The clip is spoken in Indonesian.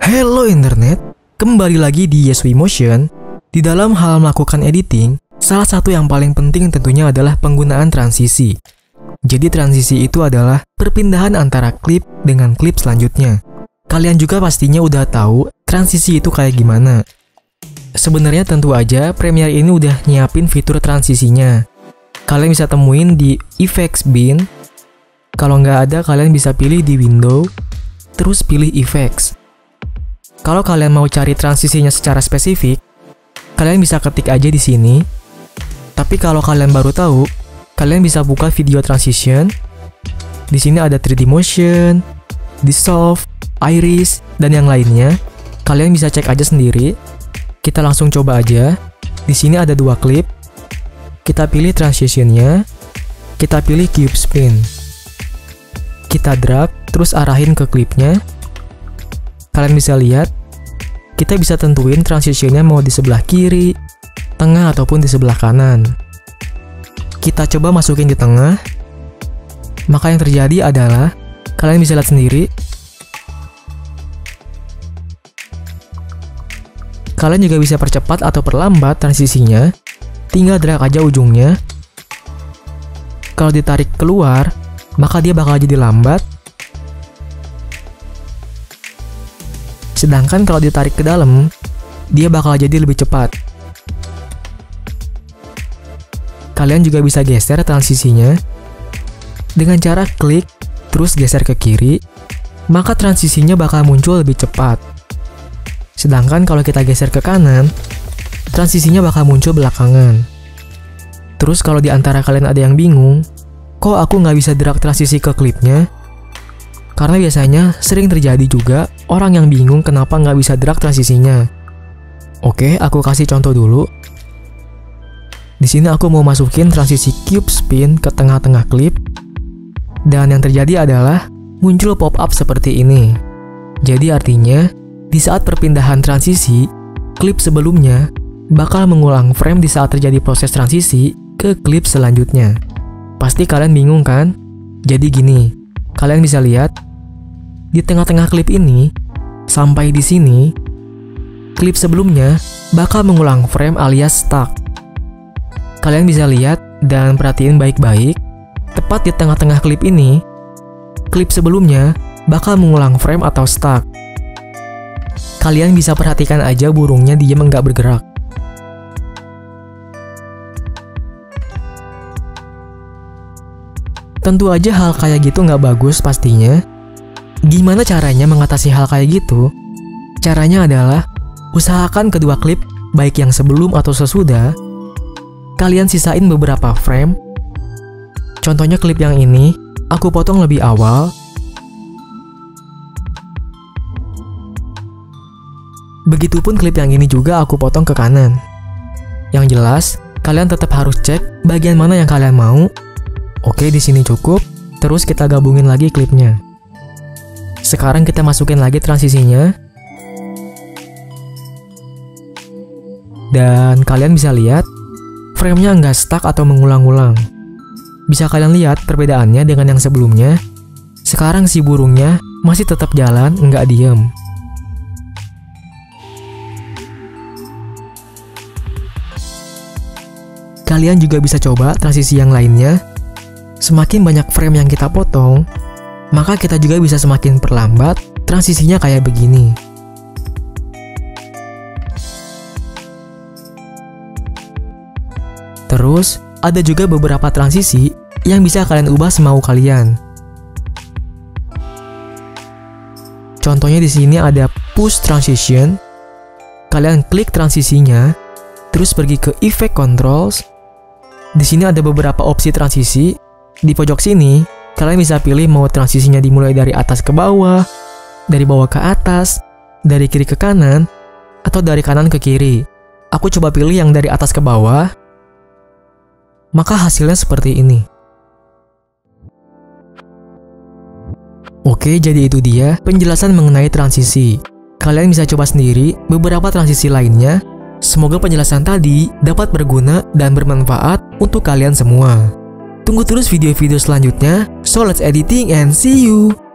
Hello internet, kembali lagi di Yeswi Motion. Di dalam hal melakukan editing, salah satu yang paling penting tentunya adalah penggunaan transisi. Jadi transisi itu adalah perpindahan antara klip dengan klip selanjutnya. Kalian juga pastinya udah tahu transisi itu kayak gimana. Sebenarnya tentu aja Premiere ini udah nyiapin fitur transisinya. Kalian bisa temuin di Effects Bin. Kalau nggak ada, kalian bisa pilih di Window, terus pilih Effects. Kalau kalian mau cari transisinya secara spesifik, kalian bisa ketik aja di sini. Tapi kalau kalian baru tahu, kalian bisa buka video transition. Di sini ada 3D motion, dissolve, iris, dan yang lainnya. Kalian bisa cek aja sendiri. Kita langsung coba aja. Di sini ada dua klip. Kita pilih transitionnya. Kita pilih cube spin. Kita drag, terus arahin ke klipnya. Kalian bisa lihat, kita bisa tentuin transitionnya mau di sebelah kiri, tengah, ataupun di sebelah kanan. Kita coba masukin di tengah, maka yang terjadi adalah kalian bisa lihat sendiri. Kalian juga bisa percepat atau perlambat transisinya, tinggal drag aja ujungnya. Kalau ditarik keluar, maka dia bakal jadi lambat. Sedangkan kalau ditarik ke dalam, dia bakal jadi lebih cepat. Kalian juga bisa geser transisinya dengan cara klik terus geser ke kiri, maka transisinya bakal muncul lebih cepat. Sedangkan kalau kita geser ke kanan, transisinya bakal muncul belakangan. Terus kalau di antara kalian ada yang bingung, kok aku nggak bisa drag transisi ke klipnya? Karena biasanya sering terjadi juga orang yang bingung kenapa nggak bisa drag transisinya. Oke, aku kasih contoh dulu. Di sini aku mau masukin transisi cube spin ke tengah-tengah klip. Dan yang terjadi adalah muncul pop-up seperti ini. Jadi artinya, di saat perpindahan transisi, klip sebelumnya bakal mengulang frame di saat terjadi proses transisi ke klip selanjutnya. Pasti kalian bingung kan? Jadi gini, kalian bisa lihat di tengah-tengah klip ini sampai di sini klip sebelumnya bakal mengulang frame alias stuck. Kalian bisa lihat dan perhatiin baik-baik, tepat di tengah-tengah klip ini, klip sebelumnya bakal mengulang frame atau stuck. Kalian bisa perhatikan aja burungnya diam nggak bergerak. Tentu aja hal kayak gitu nggak bagus pastinya. Gimana caranya mengatasi hal kayak gitu? Caranya adalah usahakan kedua klip, baik yang sebelum atau sesudah, kalian sisain beberapa frame. Contohnya klip yang ini, aku potong lebih awal. Begitupun klip yang ini juga aku potong ke kanan. Yang jelas, kalian tetap harus cek bagian mana yang kalian mau. Oke, di sini cukup. Terus kita gabungin lagi klipnya. Sekarang kita masukin lagi transisinya. Dan kalian bisa lihat, framenya nggak stuck atau mengulang-ulang. Bisa kalian lihat perbedaannya dengan yang sebelumnya. Sekarang si burungnya masih tetap jalan, nggak diem. Kalian juga bisa coba transisi yang lainnya. Semakin banyak frame yang kita potong, maka kita juga bisa semakin perlambat transisinya kayak begini. Terus, ada juga beberapa transisi yang bisa kalian ubah semau kalian. Contohnya di sini ada push transition. Kalian klik transisinya, terus pergi ke effect controls. Di sini ada beberapa opsi transisi. Di pojok sini, kalian bisa pilih mau transisinya dimulai dari atas ke bawah, dari bawah ke atas, dari kiri ke kanan, atau dari kanan ke kiri. Aku coba pilih yang dari atas ke bawah, maka hasilnya seperti ini. Oke, jadi itu dia penjelasan mengenai transisi. Kalian bisa coba sendiri beberapa transisi lainnya. Semoga penjelasan tadi dapat berguna dan bermanfaat untuk kalian semua. Tunggu terus video-video selanjutnya. So let's editing and see you.